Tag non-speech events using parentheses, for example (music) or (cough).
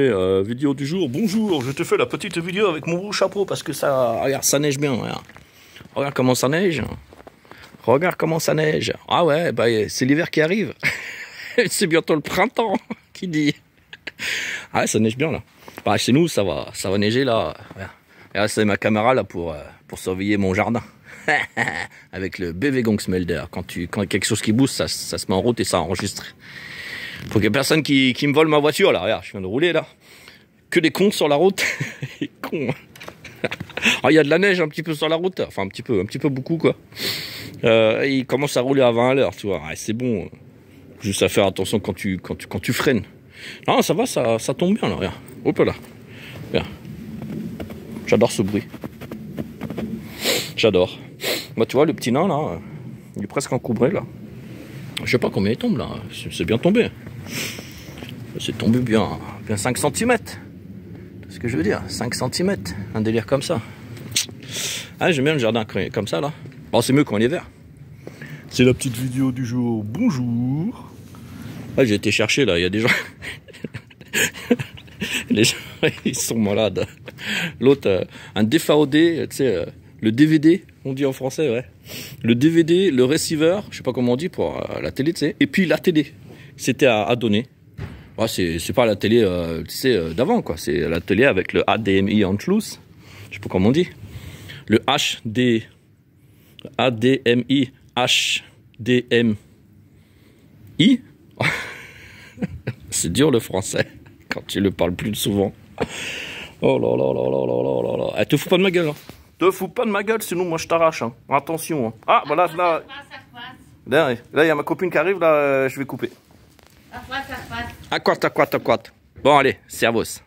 Euh, vidéo du jour, bonjour, je te fais la petite vidéo avec mon beau chapeau parce que ça, regarde, ça neige bien, regarde. Regarde comment ça neige. Regarde comment ça neige. Ah ouais, bah, c'est l'hiver qui arrive. (laughs) c'est bientôt le printemps (laughs) qui dit. Ah ça neige bien là. Bah, chez nous, ça va, ça va neiger là. c'est ma caméra là pour, euh, pour surveiller mon jardin. (laughs) avec le BV Smelter. Quand tu, quand quelque chose qui bouge, ça se met en route et ça enregistre. Faut qu'il y ait personne qui, qui, me vole ma voiture, là. Regarde, je viens de rouler, là. Que des cons sur la route. (laughs) ah, il y a de la neige un petit peu sur la route. Enfin, un petit peu, un petit peu beaucoup, quoi. Euh, il commence à rouler à 20 à l'heure, tu vois. c'est bon. Juste à faire attention quand tu, quand tu, quand tu freines. Non, ça va, ça, ça tombe bien, là. Regarde. Hop là. J'adore ce bruit. J'adore. Bah, tu vois, le petit nain, là, il est presque encoubré, là. Je sais pas combien il tombe, là. C'est bien tombé. C'est tombé bien, bien 5 cm. C'est ce que je veux dire, 5 cm. Un délire comme ça. Ah, j'aime bien le jardin comme ça, là. Bon, c'est mieux quand il est vert. C'est la petite vidéo du jour. Bonjour. Ah, j'ai été chercher, là. Il y a des gens... (laughs) Les gens, ils sont malades. L'autre, euh, un DVD, tu sais, euh, le DVD, on dit en français, ouais. Le DVD, le receiver, je sais pas comment on dit pour euh, la télé, tu sais, et puis la télé c'était à, donner. Ouais, c'est pas la télé euh, tu sais, euh, d'avant, quoi. C'est la télé avec le HDMI Anschluss. Je sais pas comment on dit. Le HD. HDMI. HDMI. (laughs) c'est dur le français quand tu le parles plus souvent. Oh là là là là là là là là. Eh, te fous pas de ma gueule. Hein. Te fous pas de ma gueule, sinon moi je t'arrache. Hein. Attention. Hein. Ah, voilà, là. Là, il y a ma copine qui arrive, là, euh, je vais couper. À quoi, à quoi, à quoi? Bon, allez, servos.